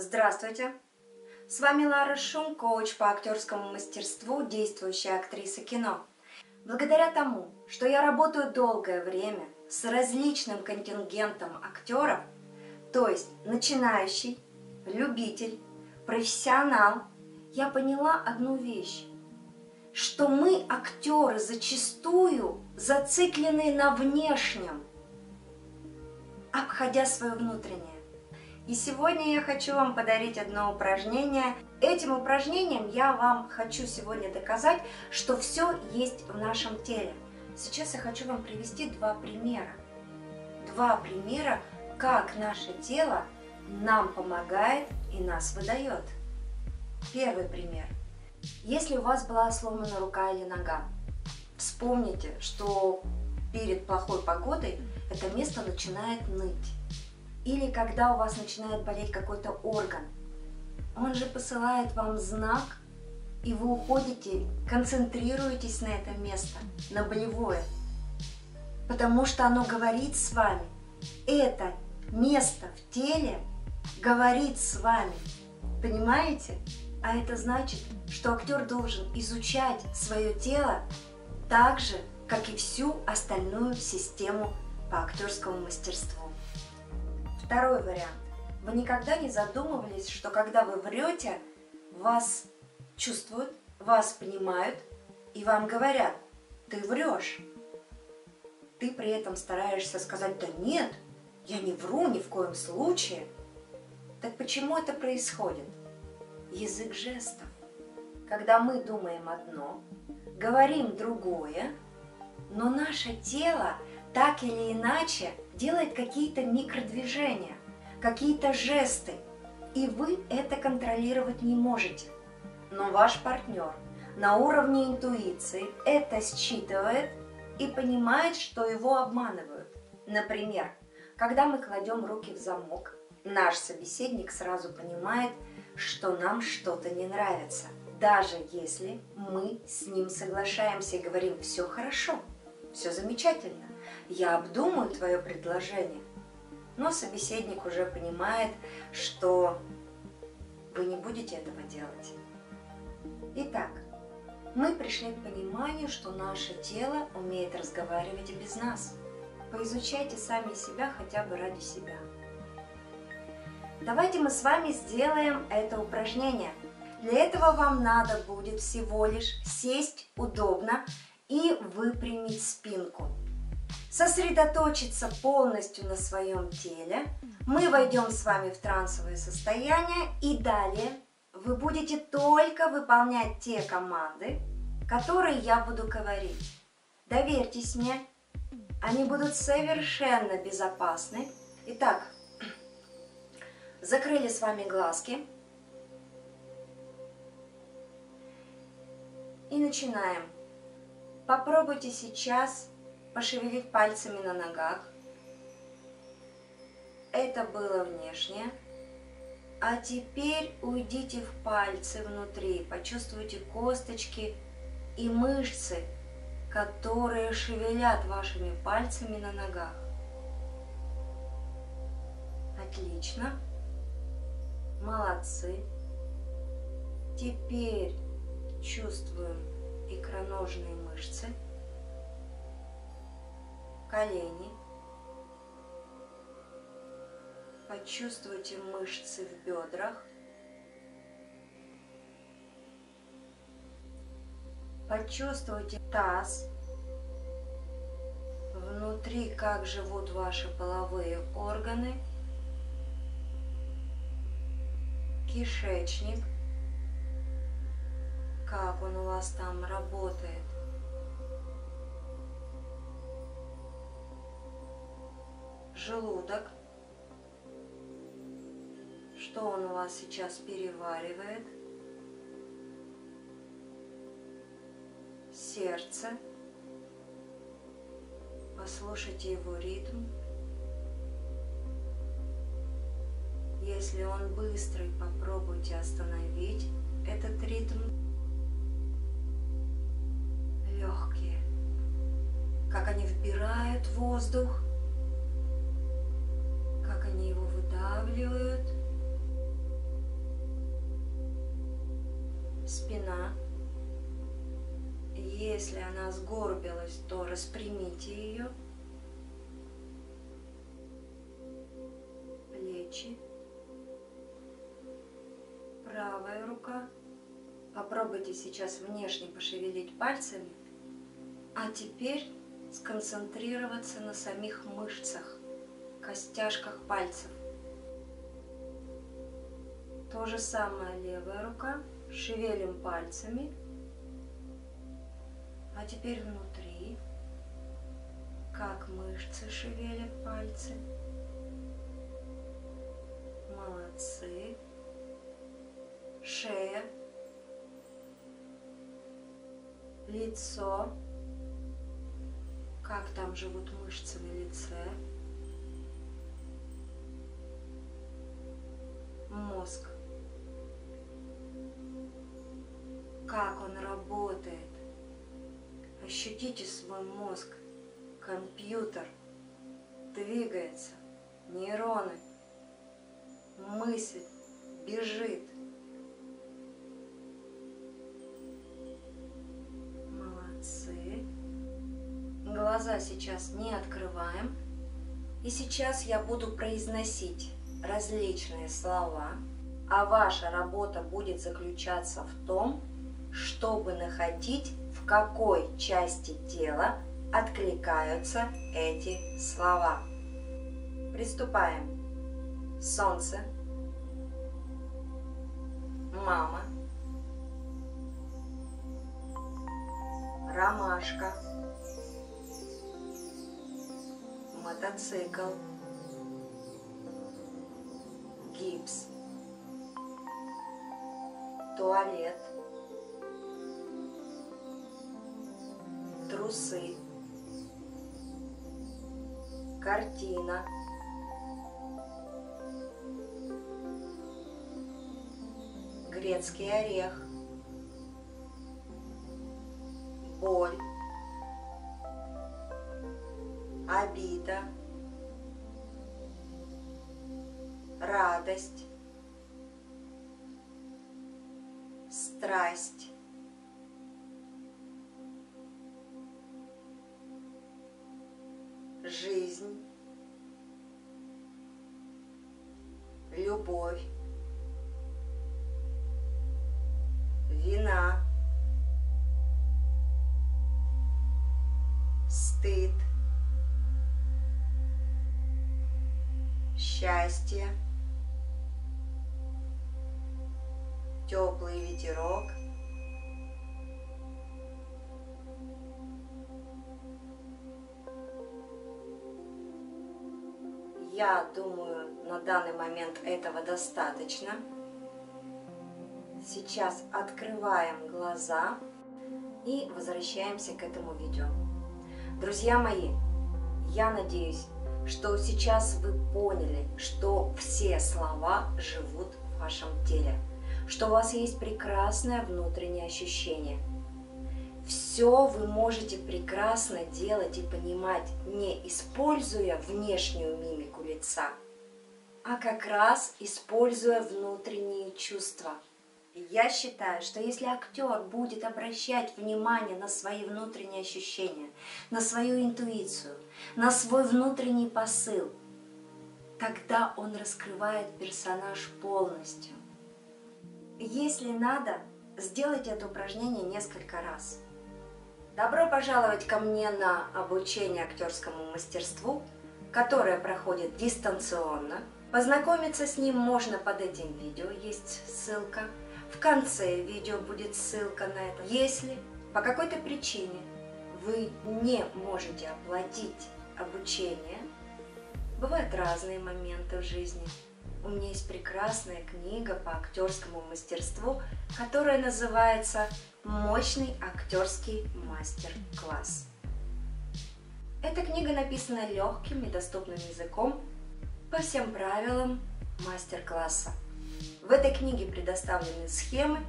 Здравствуйте! С вами Лара Шум, коуч по актерскому мастерству, действующая актриса кино. Благодаря тому, что я работаю долгое время с различным контингентом актеров, то есть начинающий, любитель, профессионал, я поняла одну вещь, что мы, актеры, зачастую зациклены на внешнем, обходя свое внутреннее. И сегодня я хочу вам подарить одно упражнение. Этим упражнением я вам хочу сегодня доказать, что все есть в нашем теле. Сейчас я хочу вам привести два примера. Два примера, как наше тело нам помогает и нас выдает. Первый пример. Если у вас была сломана рука или нога, вспомните, что перед плохой погодой это место начинает ныть. Или когда у вас начинает болеть какой-то орган, он же посылает вам знак, и вы уходите, концентрируетесь на это место, на болевое. Потому что оно говорит с вами. Это место в теле говорит с вами. Понимаете? А это значит, что актер должен изучать свое тело так же, как и всю остальную систему по актерскому мастерству. Второй вариант. Вы никогда не задумывались, что когда вы врете, вас чувствуют, вас понимают и вам говорят, ты врешь. Ты при этом стараешься сказать, да нет, я не вру ни в коем случае. Так почему это происходит? Язык жестов. Когда мы думаем одно, говорим другое, но наше тело так или иначе делает какие-то микродвижения, какие-то жесты, и вы это контролировать не можете. Но ваш партнер на уровне интуиции это считывает и понимает, что его обманывают. Например, когда мы кладем руки в замок, наш собеседник сразу понимает, что нам что-то не нравится, даже если мы с ним соглашаемся и говорим «все хорошо», «все замечательно» я обдумаю твое предложение. Но собеседник уже понимает, что вы не будете этого делать. Итак, мы пришли к пониманию, что наше тело умеет разговаривать и без нас. Поизучайте сами себя хотя бы ради себя. Давайте мы с вами сделаем это упражнение. Для этого вам надо будет всего лишь сесть удобно и выпрямить спинку сосредоточиться полностью на своем теле. Мы войдем с вами в трансовое состояние и далее вы будете только выполнять те команды, которые я буду говорить. Доверьтесь мне, они будут совершенно безопасны. Итак, закрыли с вами глазки. И начинаем. Попробуйте сейчас пошевелить пальцами на ногах. Это было внешнее. А теперь уйдите в пальцы внутри, почувствуйте косточки и мышцы, которые шевелят вашими пальцами на ногах. Отлично. Молодцы. Теперь чувствуем икроножные мышцы колени. Почувствуйте мышцы в бедрах. Почувствуйте таз. Внутри, как живут ваши половые органы. Кишечник. Как он у вас там работает. Желудок. Что он у вас сейчас переваривает? Сердце. Послушайте его ритм. Если он быстрый, попробуйте остановить этот ритм. Легкие. Как они вбирают воздух Если она сгорбилась, то распрямите ее. Плечи. Правая рука. Попробуйте сейчас внешне пошевелить пальцами. А теперь сконцентрироваться на самих мышцах, костяшках пальцев. То же самое левая рука. Шевелим пальцами. А теперь внутри. Как мышцы шевелят пальцы. Молодцы. Шея. Лицо. Как там живут мышцы на лице. Мозг. как он работает. Ощутите свой мозг, компьютер, двигается, нейроны, мысль бежит. Молодцы. Глаза сейчас не открываем. И сейчас я буду произносить различные слова, а ваша работа будет заключаться в том, чтобы находить, какой части тела откликаются эти слова. Приступаем. Солнце, мама, ромашка, мотоцикл, гипс, туалет, трусы, картина, грецкий орех, боль, обида, радость, страсть, любовь, вина, стыд, счастье, теплый ветерок, Я думаю, на данный момент этого достаточно. Сейчас открываем глаза и возвращаемся к этому видео. Друзья мои, я надеюсь, что сейчас вы поняли, что все слова живут в вашем теле, что у вас есть прекрасное внутреннее ощущение – все вы можете прекрасно делать и понимать, не используя внешнюю мимику лица, а как раз используя внутренние чувства. Я считаю, что если актер будет обращать внимание на свои внутренние ощущения, на свою интуицию, на свой внутренний посыл, тогда он раскрывает персонаж полностью. Если надо, сделайте это упражнение несколько раз – Добро пожаловать ко мне на обучение актерскому мастерству, которое проходит дистанционно. Познакомиться с ним можно под этим видео, есть ссылка. В конце видео будет ссылка на это. Если по какой-то причине вы не можете оплатить обучение, бывают разные моменты в жизни. У меня есть прекрасная книга по актерскому мастерству, которая называется мощный актерский мастер-класс. Эта книга написана легким и доступным языком по всем правилам мастер-класса. В этой книге предоставлены схемы,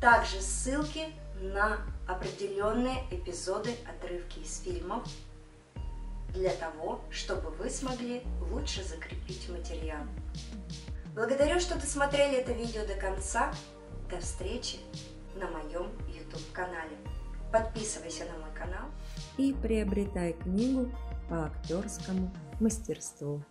также ссылки на определенные эпизоды, отрывки из фильмов, для того, чтобы вы смогли лучше закрепить материал. Благодарю, что досмотрели это видео до конца. до встречи на моем YouTube канале. Подписывайся на мой канал и приобретай книгу по актерскому мастерству.